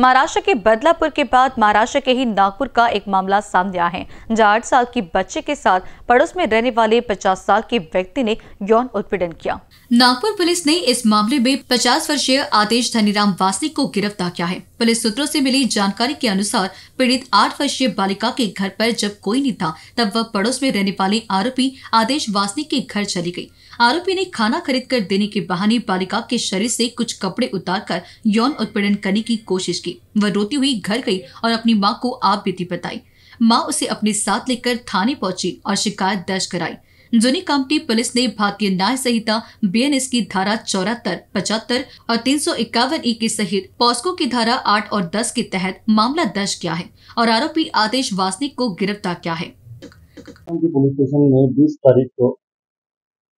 महाराष्ट्र के बदलापुर के बाद महाराष्ट्र के ही नागपुर का एक मामला सामने आया है, जहाँ आठ साल की बच्चे के साथ पड़ोस में रहने वाले 50 साल के व्यक्ति ने यौन उत्पीड़न किया। नागपुर पुलिस ने इस मामले में 50 वर्षीय आदेश धनीराम वासनिक को गिरफ़्तार किया है। पुलिस सूत्रों से मिली जानकारी के अनुसार, पीड़ित आठ वर्षीय बालिका के घर पर जब कोई नहीं था, तब वह पड़ोस में रहने वाले आरोपी आदेश वासनिक के घर चली गई। आरोपी ने खाना खरीद कर देने के बहाने बालिका के शरीर से कुछ कपड़े उतारकर यौन उत्पीड़न करने की कोशिश की। वह रोती हुई घर गई और अपनी माँ को आप बीती बताई। माँ उसे अपने साथ लेकर थाने पहुँची और शिकायत दर्ज कराई। जुनी कामटी पुलिस ने भारतीय न्याय संहिता बीएनएस की धारा चौरातर पचहत्तर और तीन सौ इक्यावन ई के सहित पॉस्को की धारा आठ और दस के तहत मामला दर्ज किया है और आरोपी आदेश वासनिक को गिरफ़्तार किया है। पुलिस स्टेशन में बीस तारीख को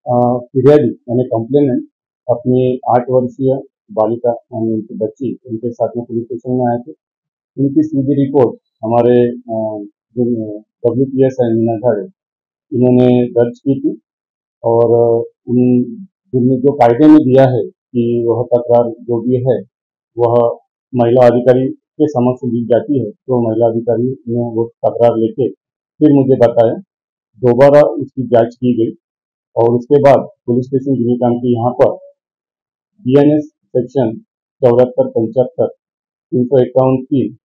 यानी कंप्लेनेंट अपनी आठ वर्षीय बालिका यानी उनकी बच्ची, उनके साथ में पुलिस स्टेशन में आए थे। उनकी सीधी रिपोर्ट हमारे W P S I Meena Jhade, इन्होंने दर्ज की थी और उन जिनने जो कायदे में दिया है कि वह तकरार जो भी है, वह महिला अधिकारी के समक्ष ली जाती है। तो महिला अधिकारी ने वो तकरार लेके फिर मुझे बताया। दोबारा उसकी जाँच की गई। और उसके बाद पुलिस स्टेशन गिनीकाम के यहाँ पर बीएनएस सेक्शन चौहत्तर, पंचहत्तर, तीन सौ इक्यावन तीन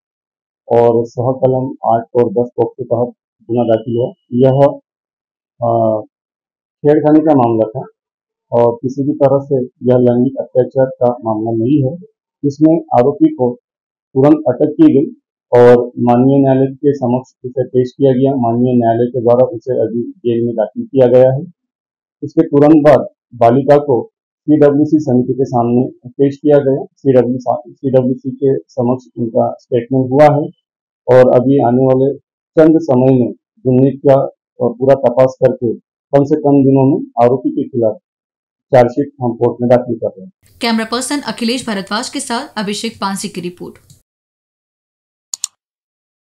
और सह कलम आठ और दस पॉक्स के तहत गुना दाखिल हुआ। यह छेड़खानी का मामला था और किसी भी तरह से यह लैंगिक अत्याचार का मामला नहीं है। इसमें आरोपी को तुरंत अटक की गई और माननीय न्यायालय के समक्ष उसे पेश किया गया। माननीय न्यायालय के द्वारा उसे अभी जेल में दाखिल किया गया है। इसके तुरंत बाद बालिका को सीडब्ल्यूसी समिति के सामने पेश किया गया। सीडब्ल्यू सीडब्ल्यूसी के समक्ष उनका स्टेटमेंट हुआ है और अभी आने वाले चंद समय में दुर्नीत का और पूरा तपास करके कम से कम दिनों में आरोपी के खिलाफ चार्जशीट हम कोर्ट में दाखिल कर रहे हैं। कैमरा पर्सन अखिलेश भारद्वाज के साथ अभिषेक पांसी की रिपोर्ट